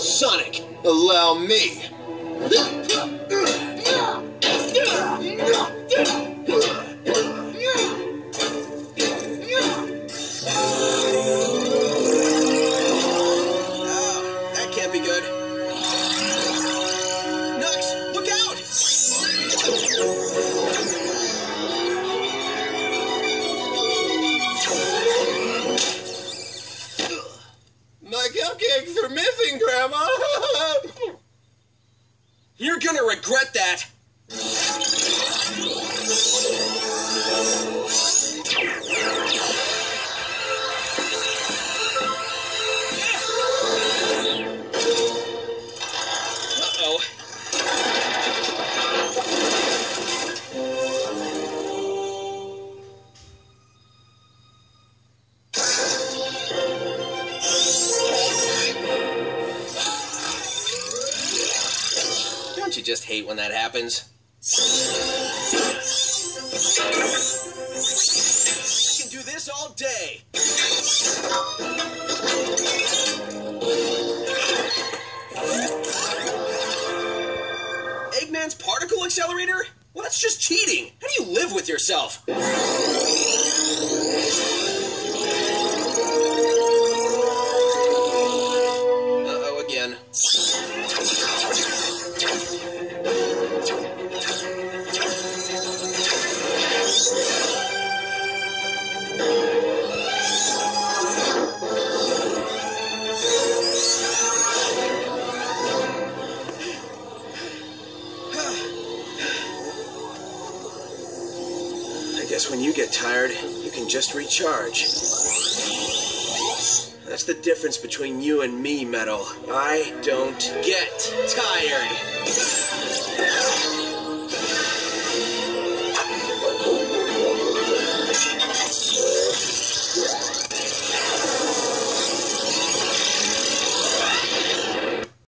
Sonic. Allow me. That can't be good. My cupcakes are missing, Grandma. You're gonna regret that. Don't you just hate when that happens? I can do this all day. Eggman's particle accelerator? Well, that's just cheating. How do you live with yourself? Guess when you get tired, you can just recharge. That's the difference between you and me, Metal. I don't get tired.